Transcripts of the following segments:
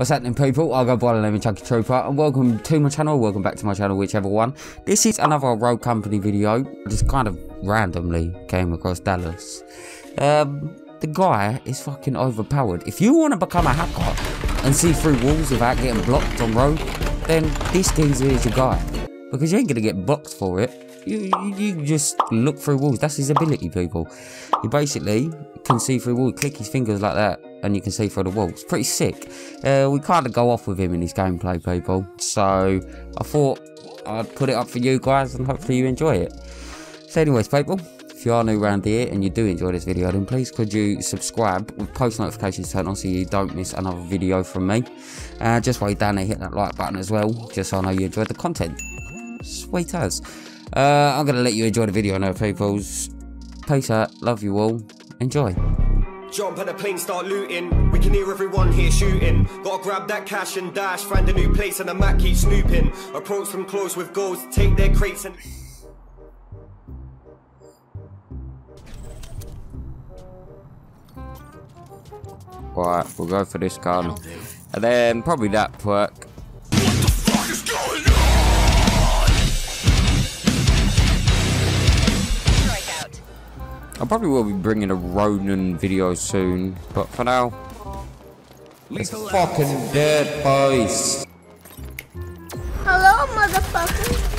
What's happening people? I'll go by the name of Chunky Trooper and welcome to my channel, welcome back to my channel, whichever one. This is another Rogue Company video. I just kind of randomly came across Dallas. Um, the guy is fucking overpowered. If you want to become a hacker and see through walls without getting blocked on Rogue, then this geezer is your guy. Because you ain't gonna get blocked for it. You, you, you just look through walls. That's his ability, people. He basically can see through walls. Click his fingers like that, and you can see through the walls. Pretty sick. Uh, we kind of go off with him in his gameplay, people. So I thought I'd put it up for you guys, and hopefully you enjoy it. So, anyways, people. If you are new around here and you do enjoy this video, then please could you subscribe with post notifications turned on so you don't miss another video from me. Uh, just while you're down there, hit that like button as well, just so I know you enjoyed the content. Sweet as. Uh, I'm going to let you enjoy the video now, peoples. Peace out. Love you all. Enjoy. Jump on a plane, start looting. We can hear everyone here shooting. Gotta grab that cash and dash. Find a new place and the map keep snooping. Approach them close with goals, take their crates and. Right, we'll go for this gun. And then probably that perk. I probably will be bringing a Ronin video soon, but for now, it's fucking dead, boys. Hello, motherfucker.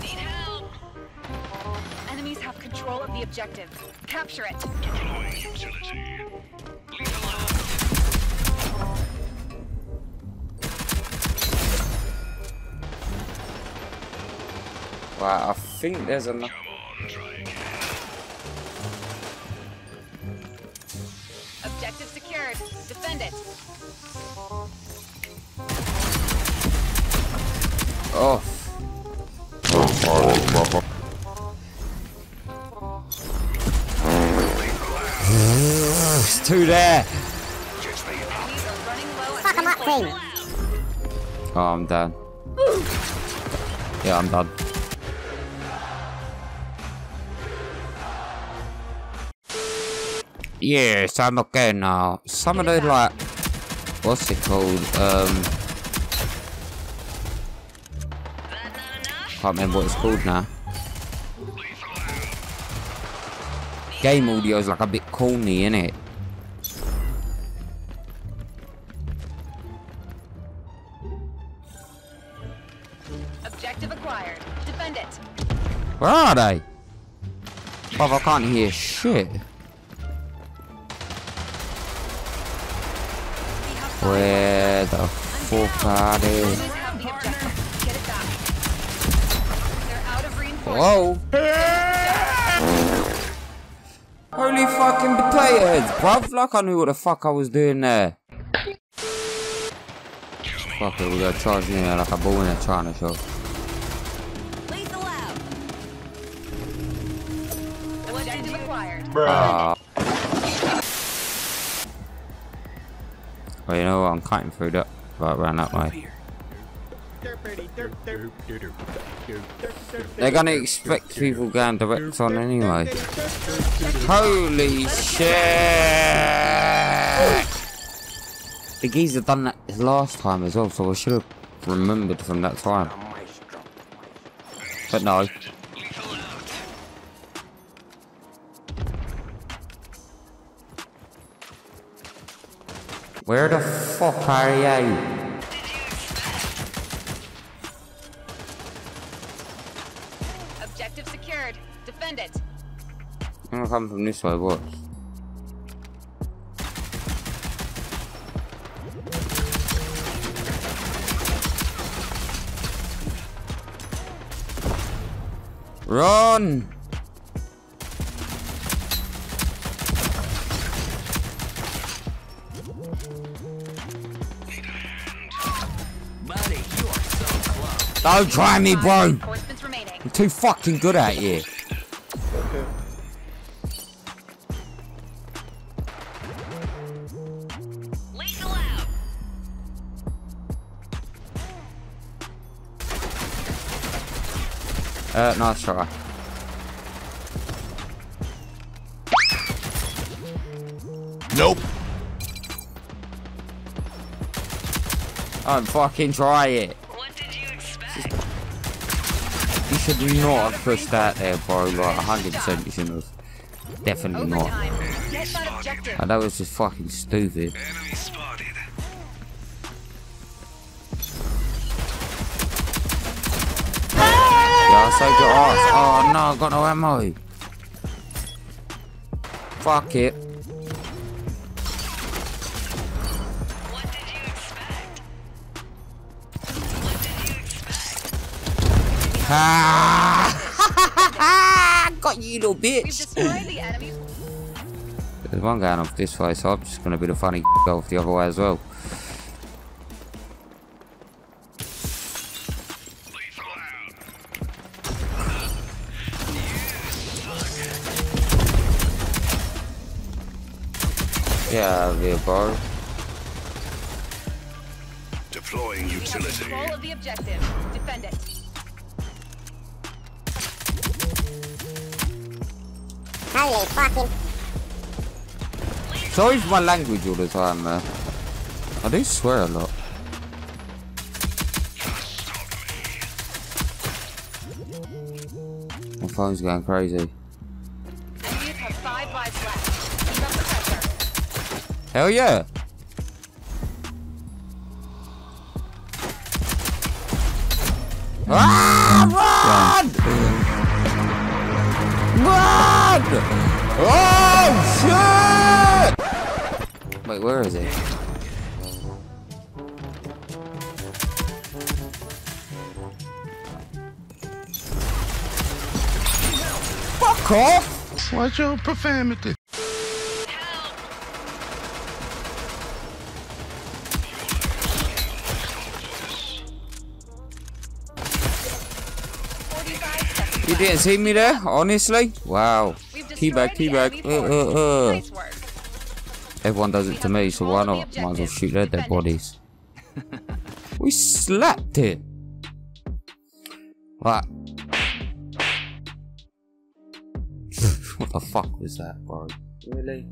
Need help. Enemies have control of the objective. Capture it. Right, I think there's enough. Objective secured. Defend it. Oh. It's two there. Enemies are running low Fuck 'em up, and thing. Oh, I'm done. Yeah, I'm done. Yes, I'm okay now. Some of the like, what's it called? Um, can't remember what it's called now. Game audio is like a bit corny, isn't it? Objective acquired. Defend it. Where are they? Bruv, I can't hear shit. Where the fuck are they? Enemies have the objective. Get it back. They're out of reinforcements. Whoa! Holy fucking potatoes, bruv. Like I knew what the fuck I was doing there. Fuck it, we gotta charge in there like a bull in a China show. Lethal You know what? I'm cutting through that. Right, around that way. They're gonna expect people going direct on anyway. Holy shit! The geezer done that last time as well, so I should have remembered from that time. But no. Where the fuck are you? Objective secured. Defend it. I'm gonna come from this way, what? Run! Don't try me, bro. I'm too fucking good at you. Uh, nice try. Nope. I'm fucking try it should not have pushed that there, bro. Like, 100% you shouldn't have. Definitely not. That. And that was just fucking stupid. Yeah, I saved your ass. Oh no, I got no ammo. Fuck it. Ah! got you, little bitch. destroyed the enemy's There's one going off this way, so I'm just gonna be the funny go off the other way as well. Lethal out. Get out of here. Deploying We have utility. control of the objective. Defend it. Holy fucking. Sorry for my language all the time, man. I do swear a lot. My phone's going crazy. Enemies have five lives left. Keep up the pressure. Hell yeah! Ah, run! Run! Oh shit! Wait, where is it? Fuck off! Watch your profanity. You didn't see me there, honestly? Wow. We've Teabag, teabag. Uh, uh, uh. Nice. Everyone does it to me, so why not? Might as well shoot their dead bodies. we slapped it. What? what the fuck was that, bro? Really?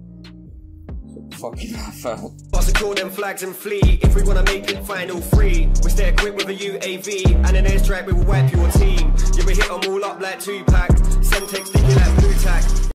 Fucking I felt. But secure them flags and flee if we wanna make it final three. We stay equipped with a UAV and an airstrike, we will wipe your team. Yeah, we hit them all up like Tupac. Send text, sticky like Blu Tack.